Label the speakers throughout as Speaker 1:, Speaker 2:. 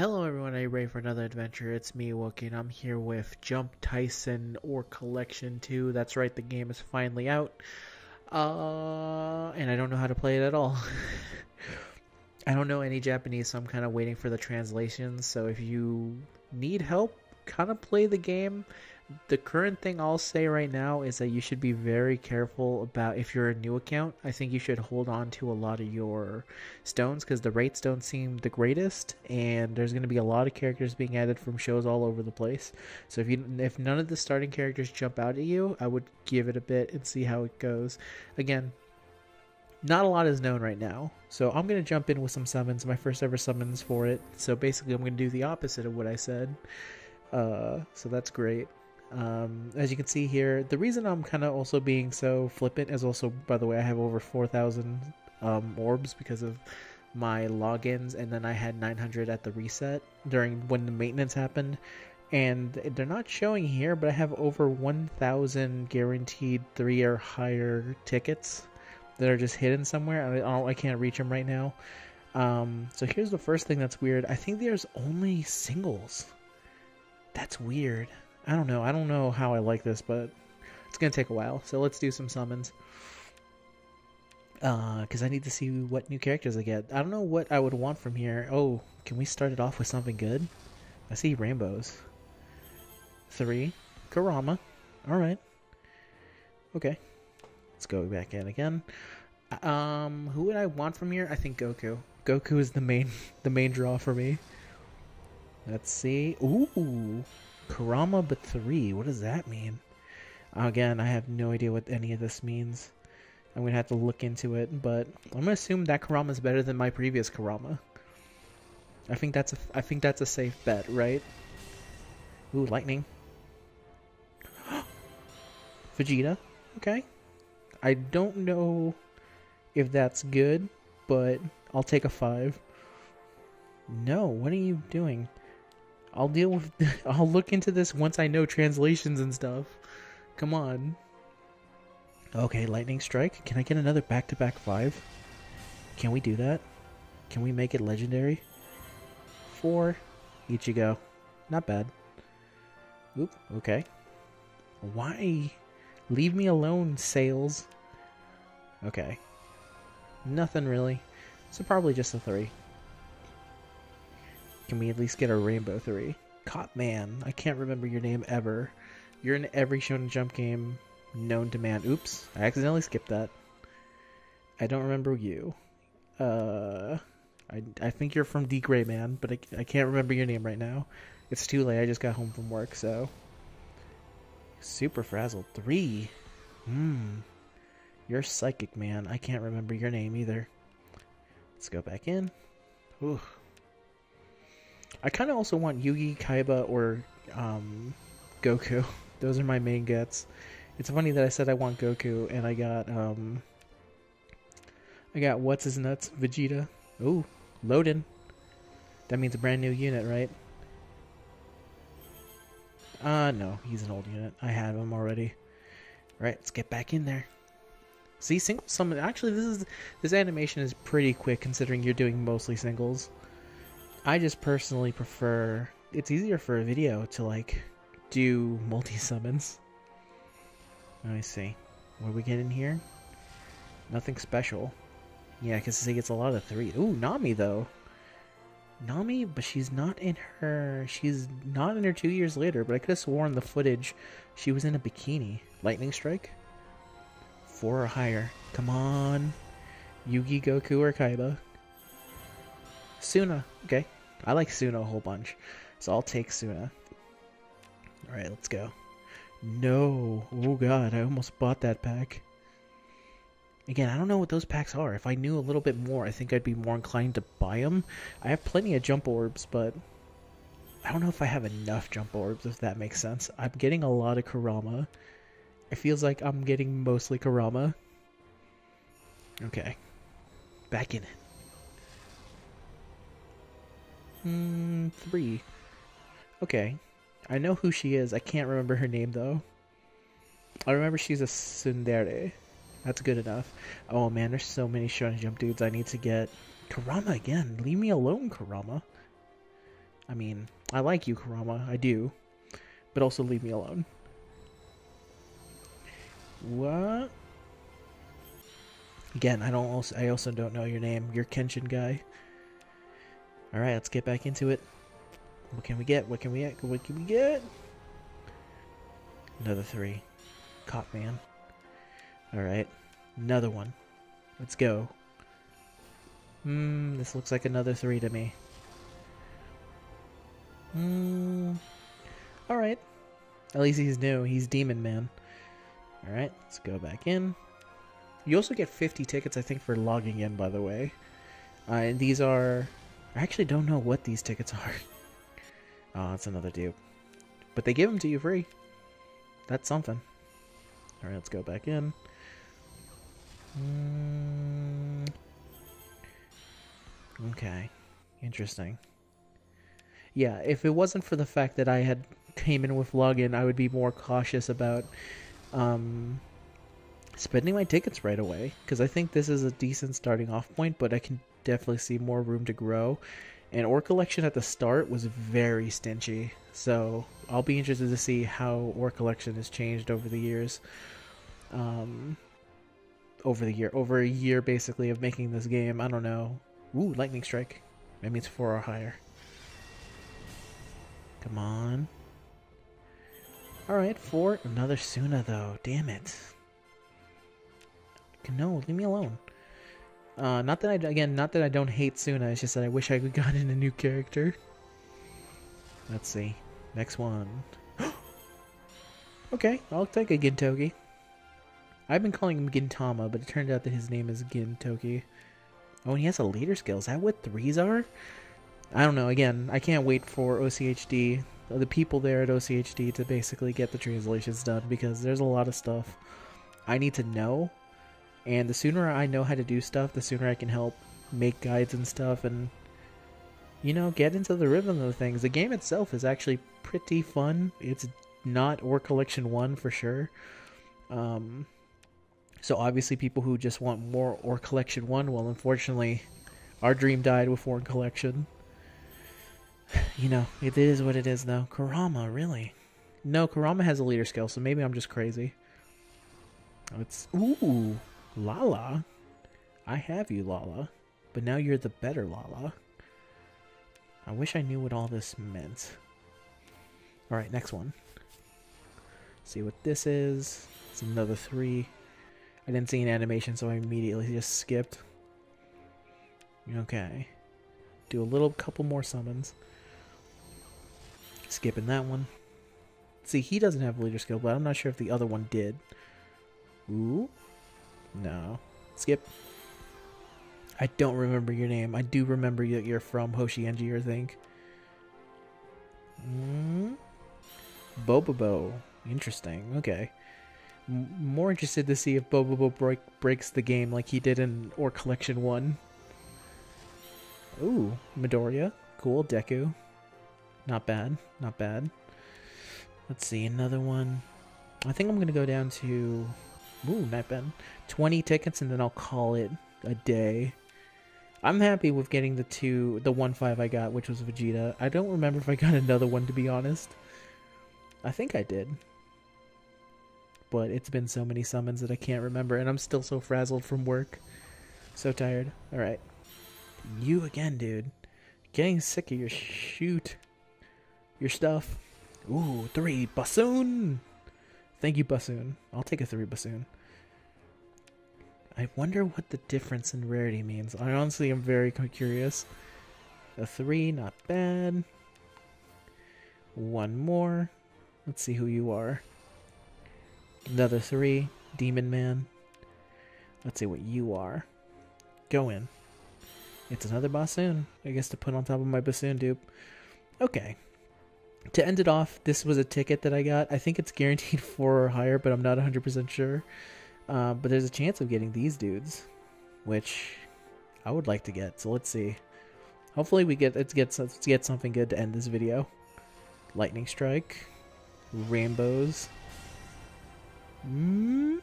Speaker 1: Hello everyone, are you ready for another adventure? It's me, Wokey, and I'm here with Jump Taisen Ore Collection 2. That's right, the game is finally out. Uh, and I don't know how to play it at all. I don't know any Japanese, so I'm kind of waiting for the translations. So if you need help, kind of play the game the current thing I'll say right now is that you should be very careful about if you're a new account. I think you should hold on to a lot of your stones because the rates don't seem the greatest, and there's going to be a lot of characters being added from shows all over the place. So if you if none of the starting characters jump out at you, I would give it a bit and see how it goes. Again, not a lot is known right now, so I'm going to jump in with some summons, my first ever summons for it. So basically, I'm going to do the opposite of what I said. Uh, so that's great. Um, as you can see here, the reason I'm kind of also being so flippant is also, by the way, I have over 4,000 um, orbs because of my logins, and then I had 900 at the reset during when the maintenance happened. And they're not showing here, but I have over 1,000 guaranteed three or higher tickets that are just hidden somewhere. I, I can't reach them right now. Um, so here's the first thing that's weird. I think there's only singles. That's weird. I don't know. I don't know how I like this, but it's going to take a while. So let's do some summons. Uh, because uh, I need to see what new characters I get. I don't know what I would want from here. Oh, can we start it off with something good? I see rainbows. Three. Kurama. Alright. Okay. Let's go back in again. Um, who would I want from here? I think Goku. Goku is the main the main draw for me. Let's see. Ooh. Kurama but 3. What does that mean? Again, I have no idea what any of this means. I'm to have to look into it, but I'm to assume that Kurama is better than my previous Kurama. I think that's a, I think that's a safe bet, right? Ooh, lightning. Vegeta. Okay. I don't know if that's good, but I'll take a 5. No, what are you doing? I'll deal with. I'll look into this once I know translations and stuff. Come on. Okay, lightning strike. Can I get another back-to-back -back five? Can we do that? Can we make it legendary? Four. Ichigo. Not bad. Oop. Okay. Why? Leave me alone, sales. Okay. Nothing really. So probably just a three. Can we at least get a Rainbow 3? Cop Man, I can't remember your name ever. You're in every Shonen Jump game known to man. Oops, I accidentally skipped that. I don't remember you. Uh, I, I think you're from D.Gray-man, but I, I can't remember your name right now. It's too late, I just got home from work, so. Super Frazzled 3. Hmm. You're psychic, man. I can't remember your name either. Let's go back in. Ooh. I kind of also want Yugi, Kaiba, or um, Goku. Those are my main gets. It's funny that I said I want Goku, and I got um, I got what's his nuts, Vegeta. Ooh, Loden. That means a brand new unit, right? Uh, no, he's an old unit. I have him already. All right, let's get back in there. See, single summon. Actually, this is this animation is pretty quick considering you're doing mostly singles. I just personally prefer it's easier for a video to like do multi summons. Let me see. What we get in here? Nothing special. Yeah, because he gets a lot of three. Ooh, Nami though. Nami, but she's not in her. She's not in her two years later. But I could have sworn the footage she was in a bikini. Lightning strike. Four or higher. Come on, Yugi, Goku, or Kaiba. Suna. Okay. I like Suna a whole bunch. So I'll take Suna. Alright, let's go. No. Oh god, I almost bought that pack. Again, I don't know what those packs are. If I knew a little bit more, I think I'd be more inclined to buy them. I have plenty of jump orbs, but I don't know if I have enough jump orbs, if that makes sense. I'm getting a lot of Kurama. It feels like I'm getting mostly Kurama. Okay. Back in it. Hmm, three. Okay. I know who she is. I can't remember her name though. I remember she's a tsundere. That's good enough. Oh man, there's so many Shonen Jump dudes I need to get. Kurama again. Leave me alone, Kurama. I mean, I like you, Kurama. I do. But also leave me alone. What? Again, I don't also I also don't know your name. You're Kenshin guy. Alright, let's get back into it. What can we get? What can we get? What can we get? Another three. Cop man. Alright. Another one. Let's go. Hmm, this looks like another three to me. Hmm. Alright. At least he's new. He's Demon Man. Alright, let's go back in. You also get 50 tickets, I think, for logging in, by the way. Uh, and these are... I actually don't know what these tickets are. oh, that's another dupe. But they give them to you free. That's something. Alright, let's go back in. Mm. Okay. Interesting. Yeah, if it wasn't for the fact that I had came in with login, I would be more cautious about um, spending my tickets right away because I think this is a decent starting off point, but I can definitely see more room to grow. And ore collection at the start was very stingy, so I'll be interested to see how ore collection has changed over the years. Um, over the year, over a year basically of making this game. I don't know. Ooh, lightning strike. Maybe it's four or higher. Come on. Alright, four. Another Suna though. Damn it. No, leave me alone. Uh, not that I again, not that I don't hate Suna. It's just that I wish I could gotten a new character. Let's see. Next one. okay, I'll take a Gintoki. I've been calling him Gintama, but it turned out that his name is Gintoki. Oh, and he has a leader skill. Is that what threes are? I don't know. Again, I can't wait for OCHD, the people there at OCHD, to basically get the translations done because there's a lot of stuff I need to know and the sooner I know how to do stuff, the sooner I can help make guides and stuff and, you know, get into the rhythm of things. The game itself is actually pretty fun. It's not Ore Collection 1 for sure. Um, so obviously people who just want more Ore Collection 1, well, unfortunately, our dream died with Ore Collection. You know, it is what it is though. Kurama, really? No, Kurama has a leader skill, so maybe I'm just crazy. It's ooh, Lala? I have you, Lala. But now you're the better Lala. I wish I knew what all this meant. Alright, next one. See what this is. It's another three. I didn't see an animation, so I immediately just skipped. Okay. Do a little couple more summons. Skipping that one. See, he doesn't have leader skill, but I'm not sure if the other one did. Ooh. No. Skip. I don't remember your name. I do remember that you're from Hoshienji, I think. Mm? Bobobo. Interesting. Okay. M more interested to see if Bobobo break breaks the game like he did in Ore Collection 1. Ooh, Midoriya. Cool. Deku. Not bad. Not bad. Let's see, another one. I think I'm going to go down to Ooh, not bad. 20 tickets and then I'll call it a day. I'm happy with getting the two, the one five I got, which was Vegeta. I don't remember if I got another one to be honest. I think I did. But it's been so many summons that I can't remember, and I'm still so frazzled from work. So tired. Alright. You again, dude. Getting sick of your shoot. Your stuff. Ooh, three. Bassoon! Thank you, Bassoon. I'll take a three Bassoon. I wonder what the difference in rarity means. I honestly am very curious. A three, not bad. One more. Let's see who you are. Another three, Demon Man. Let's see what you are. Go in. It's another bassoon. I guess to put on top of my bassoon dupe. Okay, to end it off, this was a ticket that I got. I think it's guaranteed four or higher, but I'm not 100% sure. Uh, but there's a chance of getting these dudes, which I would like to get. So let's see. Hopefully we get let's get let's get something good to end this video. Lightning strike, rainbows. Mm,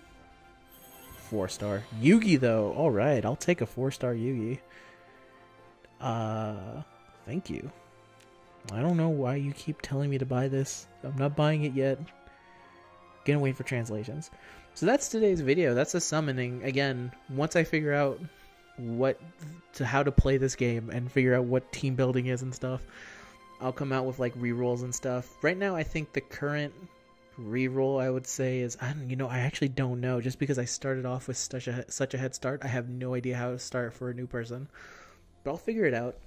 Speaker 1: four star Yugi though. All right, I'll take a four star Yugi. Uh, thank you. I don't know why you keep telling me to buy this. I'm not buying it yet. Gonna wait for translations. So that's today's video. That's a summoning. Again, once I figure out what to how to play this game and figure out what team building is and stuff, I'll come out with like rerolls and stuff. Right now, I think the current reroll I would say is I don't, you know I actually don't know. Just because I started off with such a such a head start, I have no idea how to start for a new person. But I'll figure it out.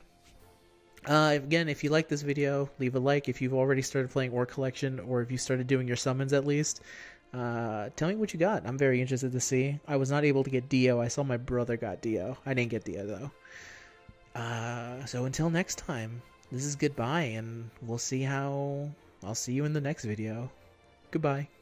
Speaker 1: Uh, again, if you like this video, leave a like. If you've already started playing Ore Collection, or if you started doing your summons at least, uh, tell me what you got. I'm very interested to see. I was not able to get Dio. I saw my brother got Dio. I didn't get Dio though. Uh, so until next time, this is goodbye, and we'll see how. I'll see you in the next video. Goodbye.